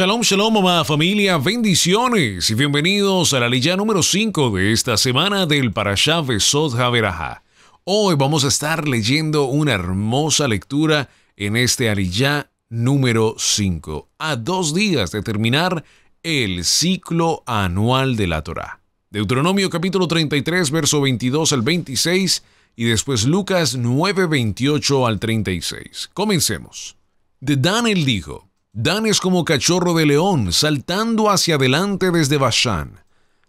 Shalom, shalom, mamá, familia, bendiciones y bienvenidos a la ley número 5 de esta semana del Parashah Besot Haveraha. Hoy vamos a estar leyendo una hermosa lectura en este Aliyah número 5, a dos días de terminar el ciclo anual de la Torah. Deuteronomio capítulo 33, verso 22 al 26 y después Lucas 9, 28 al 36. Comencemos. De Daniel dijo, Dan es como cachorro de león, saltando hacia adelante desde Bashán.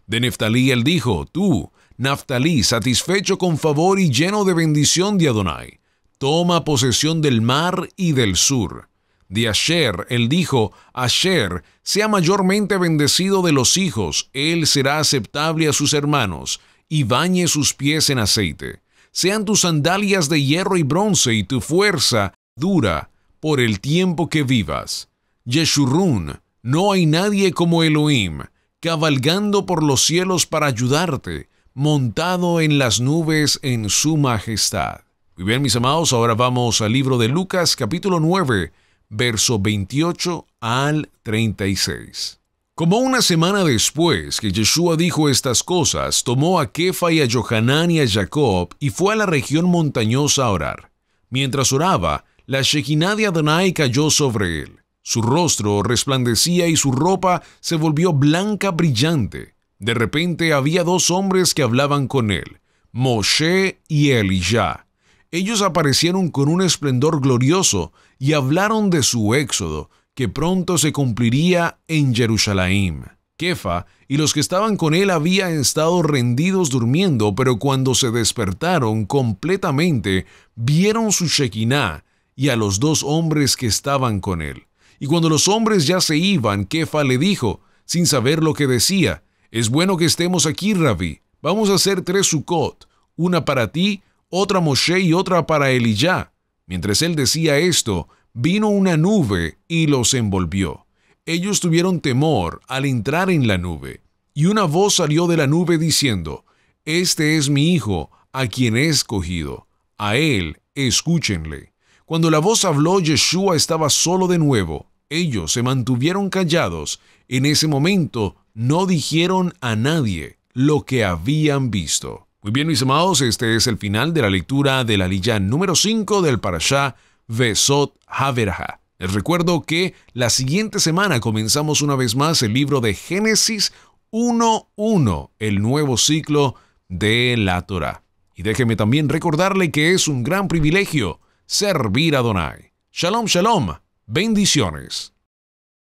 De Neftalí él dijo, tú, Naftalí, satisfecho con favor y lleno de bendición de Adonai, toma posesión del mar y del sur. De Asher él dijo, Asher, sea mayormente bendecido de los hijos, él será aceptable a sus hermanos, y bañe sus pies en aceite. Sean tus sandalias de hierro y bronce y tu fuerza dura por el tiempo que vivas Yeshurun, no hay nadie como Elohim, cabalgando por los cielos para ayudarte, montado en las nubes en su majestad. Muy bien, mis amados, ahora vamos al libro de Lucas capítulo 9, verso 28 al 36. Como una semana después que Yeshua dijo estas cosas, tomó a Kefa y a Johanán y a Jacob y fue a la región montañosa a orar. Mientras oraba, la Shekinah de Adonai cayó sobre él. Su rostro resplandecía y su ropa se volvió blanca brillante. De repente había dos hombres que hablaban con él, Moshe y Elijah. Ellos aparecieron con un esplendor glorioso y hablaron de su éxodo, que pronto se cumpliría en Jerusalén. Kefa y los que estaban con él habían estado rendidos durmiendo, pero cuando se despertaron completamente, vieron su Shekinah y a los dos hombres que estaban con él. Y cuando los hombres ya se iban, Kefa le dijo, sin saber lo que decía, es bueno que estemos aquí, Rabí. Vamos a hacer tres Sukkot, una para ti, otra Moshe y otra para Elijah. Mientras él decía esto, vino una nube y los envolvió. Ellos tuvieron temor al entrar en la nube, y una voz salió de la nube diciendo, Este es mi hijo, a quien he escogido. A él escúchenle. Cuando la voz habló, Yeshua estaba solo de nuevo ellos se mantuvieron callados. En ese momento no dijeron a nadie lo que habían visto. Muy bien, mis amados, este es el final de la lectura de la lilla número 5 del Parashá Vesot Haveraha. Les recuerdo que la siguiente semana comenzamos una vez más el libro de Génesis 1.1, el nuevo ciclo de la Torah. Y déjeme también recordarle que es un gran privilegio servir a Donai. Shalom, shalom. Bendiciones.